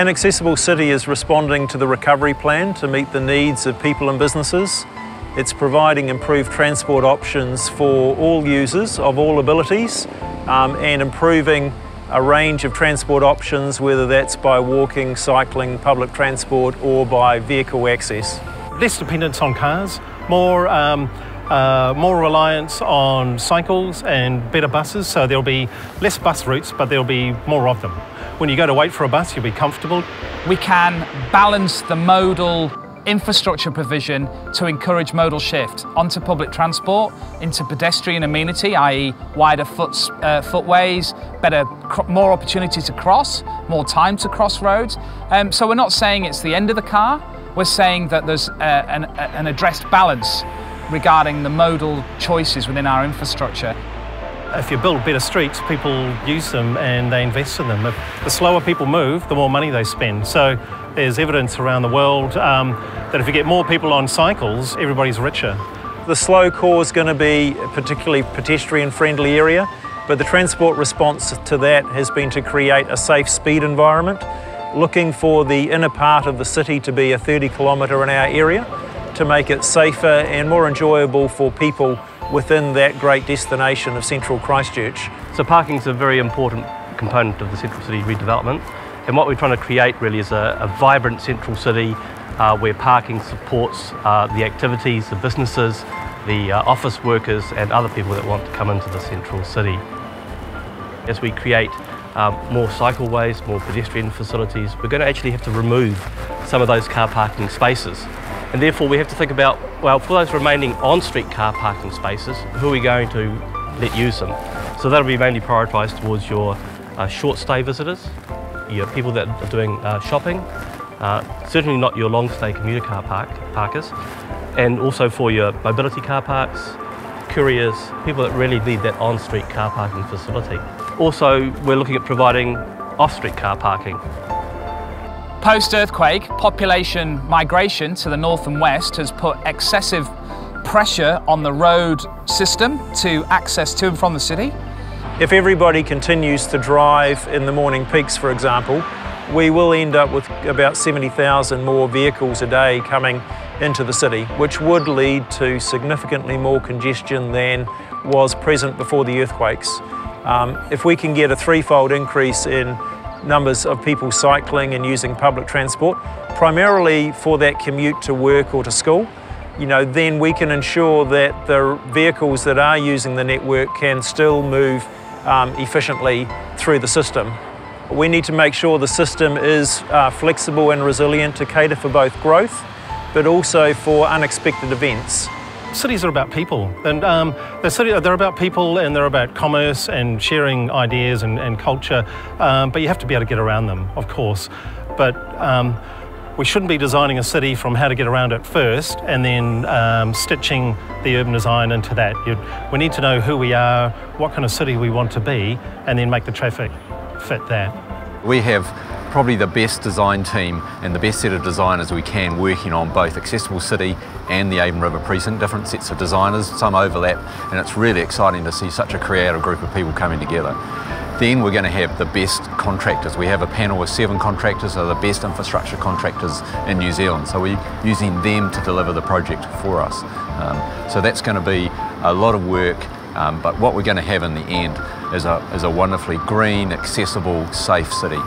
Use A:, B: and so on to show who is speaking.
A: An Accessible City is responding to the recovery plan to meet the needs of people and businesses. It's providing improved transport options for all users of all abilities um, and improving a range of transport options, whether that's by walking, cycling, public transport or by vehicle access.
B: Less dependence on cars, more um, uh, more reliance on cycles and better buses, so there'll be less bus routes, but there'll be more of them. When you go to wait for a bus, you'll be comfortable.
C: We can balance the modal infrastructure provision to encourage modal shift onto public transport, into pedestrian amenity, i.e. wider foot, uh, footways, better, more opportunity to cross, more time to cross roads. Um, so we're not saying it's the end of the car, we're saying that there's uh, an, an addressed balance regarding the modal choices within our infrastructure.
B: If you build better streets, people use them and they invest in them. If the slower people move, the more money they spend. So there's evidence around the world um, that if you get more people on cycles, everybody's richer.
A: The slow core is going to be a particularly pedestrian-friendly area, but the transport response to that has been to create a safe speed environment, looking for the inner part of the city to be a 30 kilometre an hour area to make it safer and more enjoyable for people within that great destination of central Christchurch.
D: So parking is a very important component of the Central City redevelopment and what we're trying to create really is a, a vibrant central city uh, where parking supports uh, the activities, the businesses, the uh, office workers and other people that want to come into the central city. As we create um, more cycleways, more pedestrian facilities, we're going to actually have to remove some of those car parking spaces. And therefore we have to think about, well, for those remaining on-street car parking spaces, who are we going to let use them? So that'll be mainly prioritised towards your uh, short stay visitors, your people that are doing uh, shopping, uh, certainly not your long stay commuter car park, parkers, and also for your mobility car parks, couriers, people that really need that on-street car parking facility. Also, we're looking at providing off-street car parking.
C: Post-earthquake, population migration to the north and west has put excessive pressure on the road system to access to and from the city.
A: If everybody continues to drive in the morning peaks, for example, we will end up with about 70,000 more vehicles a day coming into the city, which would lead to significantly more congestion than was present before the earthquakes. Um, if we can get a threefold increase in numbers of people cycling and using public transport, primarily for that commute to work or to school, you know, then we can ensure that the vehicles that are using the network can still move um, efficiently through the system. We need to make sure the system is uh, flexible and resilient to cater for both growth, but also for unexpected events
B: cities are about people, and um, they're, city, they're, about people and they're about commerce and sharing ideas and, and culture, um, but you have to be able to get around them, of course. But um, we shouldn't be designing a city from how to get around it first and then um, stitching the urban design into that. You'd, we need to know who we are, what kind of city we want to be, and then make the traffic fit that.
E: We have probably the best design team and the best set of designers we can working on both Accessible City and the Avon River Precinct, different sets of designers, some overlap, and it's really exciting to see such a creative group of people coming together. Then we're going to have the best contractors. We have a panel of seven contractors, are the best infrastructure contractors in New Zealand. So we're using them to deliver the project for us. Um, so that's going to be a lot of work, um, but what we're going to have in the end is a, is a wonderfully green, accessible, safe city.